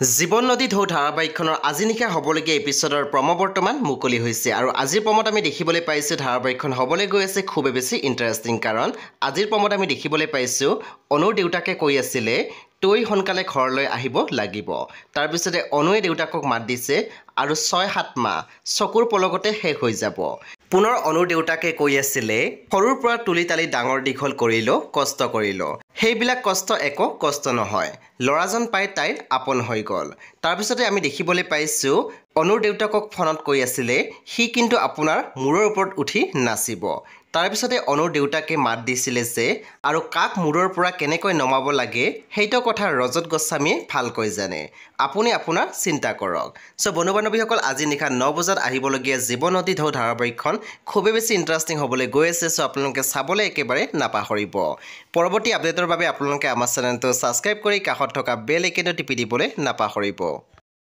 জীৱন নদী ঢৌ ধাৰাবাহিকখনৰ আজি নিশা হ'বলগীয়া এপিছডৰ প্ৰম বৰ্তমান মুকলি হৈছে আৰু আজিৰ প্ৰমত আমি দেখিবলৈ পাইছোঁ ধাৰাবাহিকখন হ'বলৈ গৈ আছে খুবেই বেছি ইণ্টাৰেষ্টিং কাৰণ আজিৰ প্ৰমত আমি দেখিবলৈ পাইছোঁ অনুৰ দেউতাকে কৈ আছিলে তই সোনকালে ঘৰলৈ আহিব লাগিব। তাৰপিছতে অনুৱে দেউতাকক মাত দিছে আৰু ছয় সাত মাহ চকুৰ পলকতে শেষ হৈ যাব। পুনৰ অনুৰ দেউতাকে কৈ আছিলে সৰুৰ পৰা তুলি তালি ডাঙৰ দীঘল কৰিলো কষ্ট কৰিলো। সেইবিলাক কষ্ট একো কষ্ট নহয়। ল'ৰাজন পাই তাইৰ আপোন হৈ গ'ল। তাৰপিছতে আমি দেখিবলৈ পাইছোঁ অনুৰ দেউতাকক ফোনত কৈ আছিলে সি কিন্তু আপোনাৰ মূৰৰ ওপৰত উঠি নাচিব। তাৰপিছতে অনুৰ দেউতাকে মাত দিছিলে যে আৰু কাক মূৰৰ পৰা কেনেকৈ নমাব লাগে সেইটো কথা ৰজত গোস্বামীয়ে ভালকৈ জানে। আপুনি আপোনাৰ চিন্তা কৰক। চ' বন্ধু বান্ধৱীসকল আজি নিশা ন বজাত আহিবলগীয়া জীৱন নদী ঢৌ ধাৰাবাহিকখন। খুবেই বেছি ইণ্টাৰেষ্টিং হ'বলৈ গৈ আছে চ' আপোনালোকে চাবলৈ একেবাৰে নাপাহৰিব। পৰৱৰ্তী আপডেটৰ বাবে আপোনালোকে আমাৰ চেনেলটো ছাবস্ক্ৰাইব কৰি কাষত থকা বেল আইকনটো টিপি দিবলৈ নাপাহৰিব।